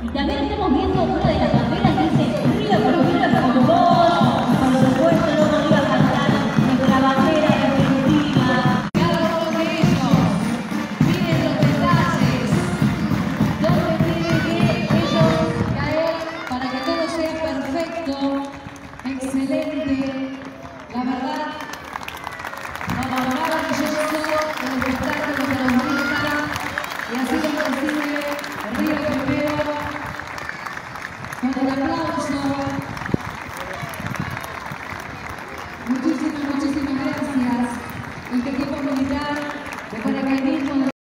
Y también estamos viendo una de las banderas que dice, viva Perú, viva como vos, y por supuesto no nos a cantar nuestra bandera de Argentina. Cada uno de ellos, miren los detalles, donde tienen que ellos caer para que todo sea perfecto, excelente. Aplausos,